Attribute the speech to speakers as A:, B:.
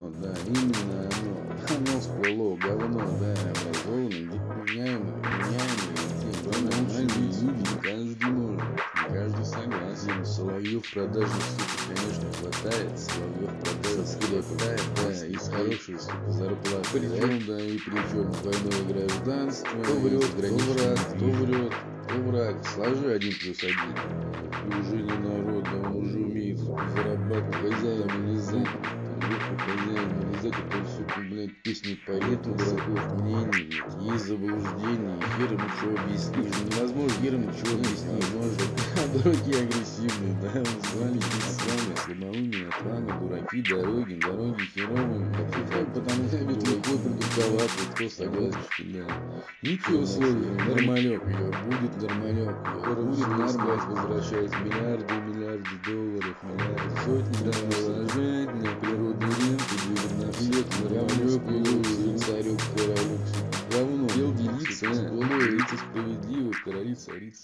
A: Да, именно оно. Оно всплыло, говно, да, образованный, меняемый, меняемый, люди, не каждый может, не каждый согласен. Соловьев продажных, сука, конечно, хватает, Соловьев продажных хватает, да, из хорошей, сука, зарплаты. Причем, да, и причем двойное гражданство, кто врет, кто враг, кто врет, кто враг. Сложи один плюс один. Неужели народ, да он уже умеет зарабатывать, хозяин нельзя. Хозяин нельзя, который, сука, блядь, песни поет, у дураков мнений, есть заблуждение, хер ему что объяснишь, невозможно. Хер ему что объяснить, может, дураки агрессивные, да, звали сами, слабоумие, отвага, дураки, дороги, дороги херовые, потому что ведь легко продуктоваться, кто согласен, что да. Ничего, условия, нормалек, будет нормалек, будет нормалек, возвращаясь миллиарды, миллиарды сотни, да, сажать на природный рынок, будет на всех, нормалек, и царек, королек, говно, дел делиться, было, лица справедливо, короли, царицы.